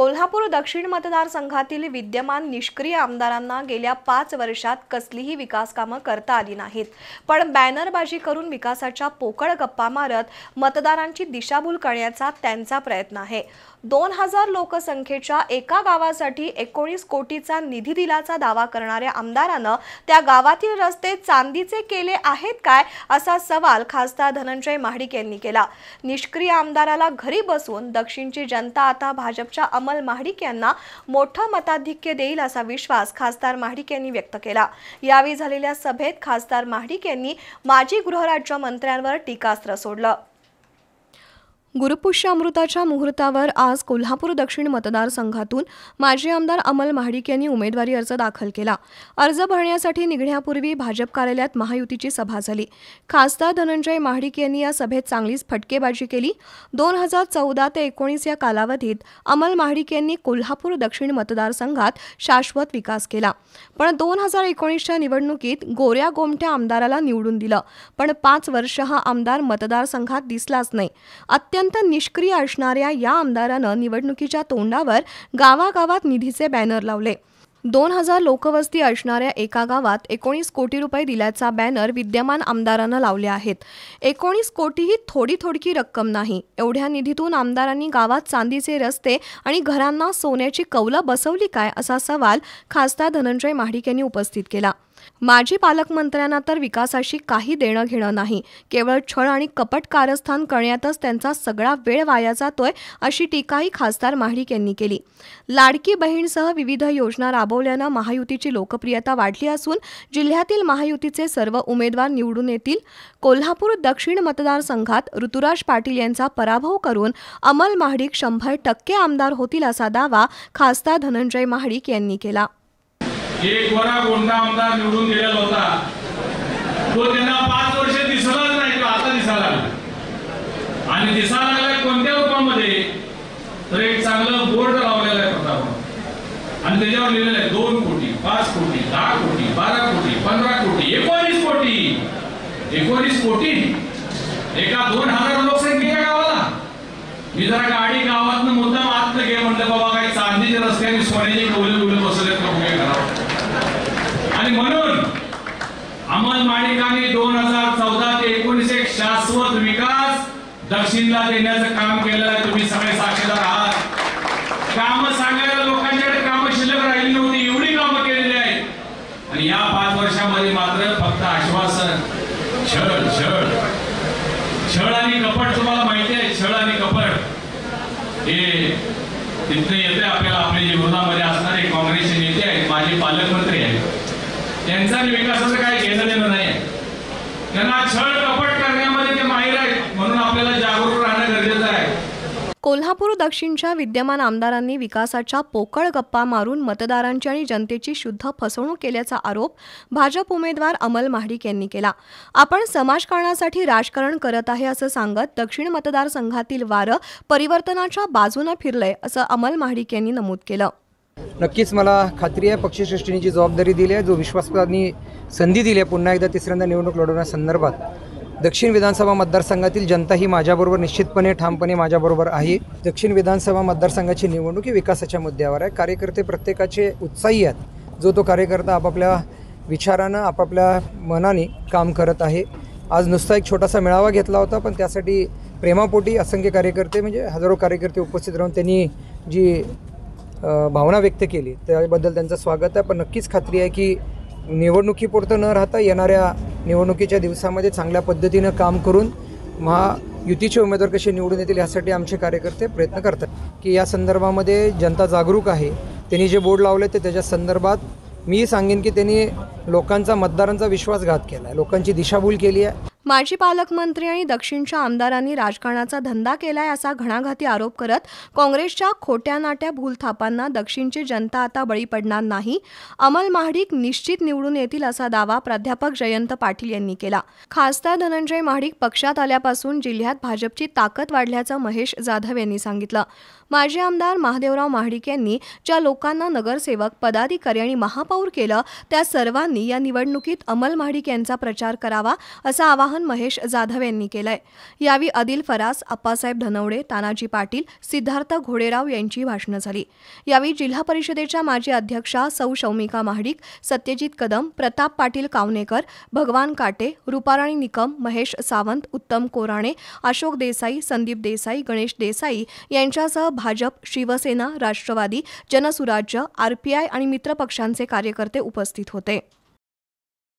कोल्हापूर दक्षिण मतदारसंघातील विद्यमान निष्क्रिय आमदारांना गेल्या पाच वर्षात कसलीही विकास कामं करता आली नाहीत. पण बॅनरबाजी करून विकासाच्या पोकळ गप्पा मारत मतदारांची दिशाभूल करण्याचा त्यांचा प्रयत्न आहे. दोन हजार लोकसंख्येच्या एका गावासाठी एकोणीस कोटीचा निधी दिलाचा दावा करणाऱ्या आमदारानं त्या गावातील रस्ते चांदीचे केले आहेत काय असा सवाल खासदार धनंजय महाडिक यांनी केला. निष्क्रिय आमदाराला घरी बसून दक्षिणची जनता आता भाजपच्या कमल महाडिक यांना मोठं मताधिक्य देईल असा विश्वास खासदार महाडिक यांनी व्यक्त केला. यावेळी झालेल्या सभेत खासदार महाडिक यांनी माजी गृहराज्यमंत्र्यांवर टीकास्त्र सोडलं. गुरुपुष्य अमृताच्या मुहूर्तावर आज कोल्हापूर दक्षिण मतदारसंघातून माजी आमदार अमल महाडिक यांनी उमेदवारी अर्ज दाखल केला. अर्ज भरण्यासाठी निघण्यापूर्वी भाजप कार्यालयात महायुतीची सभा झाली. खासदार धनंजय महाडिक यांनी या सभेत चांगलीच फटकेबाजी केली. दोन हजार चौदा ते एकोणीस या कालावधीत अमल महाडिक यांनी कोल्हापूर दक्षिण मतदारसंघात शाश्वत विकास केला. पण दोन हजार एकोणीसच्या निवडणुकीत गोऱ्या गोमठ्या आमदाराला निवडून दिलं. पण पाच वर्ष हा आमदार मतदारसंघात दिसलाच नाही. अत्यंत निष्क्रिय असणाऱ्या या आमदारानं निवडणुकीच्या तोंडावर गावागावात निधीचे बॅनर लावले. दोन हजार लोकवस्ती असणाऱ्या एका गावात एकोणीस कोटी रुपये दिल्याचा बॅनर विद्यमान आमदारांना लावले आहेत. एकोणीस कोटी ही थोडी थोडकी रक्कम नाही. एवढ्या निधीतून आमदारांनी गावात चांदीचे रस्ते आणि घरांना सोन्याची कौलं बसवली काय असा सवाल खासदार धनंजय महाडिक यांनी उपस्थित केला. माजी पालकमंत्र्यांना तर विकासाशी काही देणं घेणं नाही. केवळ छळ आणि कपट कारस्थान करण्यातच त्यांचा सगळा वेळ वाया जातोय अशी टीकाही खासदार महाडिक यांनी केली. लाडकी बहीणसह विविध योजना राबवल्यानं महायुतीची लोकप्रियता वाढली असून जिल्ह्यातील महायुतीचे सर्व उमेदवार निवडून येतील. कोल्हापूर दक्षिण मतदारसंघात ऋतुराज पाटील यांचा पराभव करून अमल महाडिक शंभर टक्के आमदार होतील असा दावा खासदार धनंजय महाडिक यांनी केला. एक वरा गोंडा आमदार निवडून गेलेला होता. तो त्यांना पाच वर्ष दिसलाच नाही तो आता दिसायला लागला. आणि दिसायला लागलाय कोणत्या रूपामध्ये? तर एक चांगलं बोर्ड लावलेलं आहे प्रताप. आणि त्याच्यावर लिहिलेलं आहे दोन कोटी पाच कोटी दहा कोटी बारा कोटी पंधरा कोटी एकोणीस कोटी. एकोणीस कोटी? एका दोन हजार लोकसंख्येच्या गावाला. मी जरा गाडी गावातनं मुद्दाम आत घे म्हणलं बाबा काही चांदीच्या रस्त्याने सोन्याची सोन्याचे बिवले बसवलेत का बघूया घरावर आणि म्हणून अमल माणिकांनी दोन हजार चौदा ते एकोणीस एक शाश्वत विकास दक्षिणला देण्याचं काम केलेलं आहे. तुम्ही सगळे साक्षीदार आहात. काम सांगायला लोकांच्याकडे काम शिल्लक राहिली नव्हती. एवढी कामं केलेली आहेत. आणि या पाच वर्षामध्ये मात्र फक्त आश्वासन. छळ छळ. छळ आणि कपट तुम्हाला माहिती आहे. छळ आणि कपट हे तिथं येते आपल्याला आपल्या जीवनामध्ये असणारे काँग्रेसचे नेते आहेत. माझे पालकमंत्री आहेत. त्यांचा आणि विकासाचं काही घेणं देणं नाही. आहे त्यांना छळ कपट करण्यामध्ये ते माहीर आहेत म्हणून आपल्याला जागरूक राहणं गरजेचं आहे. कोल्हापूर दक्षिणच्या विद्यमान आमदारांनी विकासाच्या पोकळ गप्पा मारून मतदारांची आणि जनतेची शुद्ध फसवणूक केल्याचा आरोप भाजप उमेदवार अमल महाडिक यांनी केला. आपण समाजकारणासाठी राजकारण करत आहे असं सांगत दक्षिण मतदारसंघातील वारं परिवर्तनाच्या बाजूनं फिरलंय असं अमल महाडिक यांनी नमूद केलं. नक्कीच मला खात्री आहे पक्षश्रेष्ठींनी जी जबाबदारी दिली आहे जो विश्वासपदांनी संधी दिली आहे पुन्हा एकदा तिसऱ्यांदा निवडणूक लढवण्यासंदर्भात दक्षिण विधानसभा मतदारसंघातील जनता ही माझ्याबरोबर निश्चितपणे ठामपणे माझ्याबरोबर आहे. दक्षिण विधानसभा मतदारसंघाची निवडणूक ही विकासाच्या मुद्द्यावर आहे. कार्यकर्ते प्रत्येकाचे उत्साही आहेत. जो तो कार्यकर्ता आपापल्या विचारानं आपापल्या मनाने काम करत आहे. आज नुसता एक छोटासा मेळावा घेतला होता पण त्यासाठी प्रेमापोटी असंख्य कार्यकर्ते म्हणजे हजारो कार्यकर्ते उपस्थित राहून त्यांनी जी भावना व्यक्त केली. त्याबद्दल त्यांचं स्वागत आहे. पण नक्कीच खात्री आहे की निवडणुकीपुरतं न राहता येणाऱ्या निवडणुकीच्या दिवसामध्ये चांगल्या पद्धतीनं काम करून महायुतीचे उमेदवार कसे निवडून येतील यासाठी आमचे कार्यकर्ते प्रयत्न करतात. की या संदर्भामध्ये जनता जागरूक आहे. त्यांनी जे बोर्ड लावले ते त्याच्या संदर्भात मी सांगेन की त्यांनी लोकांचा मतदारांचा विश्वासघात केला आहे लोकांची दिशाभूल केली आहे. माजी पालकमंत्री आणि दक्षिणच्या आमदारांनी राजकारणाचा धंदा केलाय असा घणाघाती आरोप करत काँग्रेसच्या खोट्या नाट्या भूलथापांना दक्षिणची जनता आता बळी पडणार नाही. अमल महाडिक निश्चित निवडून येतील असा दावा प्राध्यापक जयंत पाटील यांनी केला. खासदार धनंजय महाडिक पक्षात आल्यापासून जिल्ह्यात भाजपची ताकद वाढल्याचं महेश जाधव यांनी सांगितलं. माजी आमदार महादेवराव महाडिक यांनी ज्या लोकांना नगरसेवक पदाधिकारी आणि महापौर केलं त्या सर्वांनी या निवडणुकीत अमल महाडिक यांचा प्रचार करावा असं आवाहन महेश जाधव यांनी केलंय. यावेळी आदिल फरास अप्पासाहेब धनवडे तानाजी पाटील सिद्धार्थ घोडेराव यांची भाषणं झाली. यावेळी जिल्हा परिषदेच्या माजी अध्यक्षा सौ शौमिका महाडिक सत्यजित कदम प्रताप पाटील कावनेकर भगवान काटे रुपाराणी निकम महेश सावंत उत्तम कोराणे अशोक देसाई संदीप देसाई गणेश देसाई यांच्यासह भाजप शिवसेना राष्ट्रवादी जनसुराज्य आरपीआय आणि मित्रपक्षांचे कार्यकर्ते उपस्थित होते.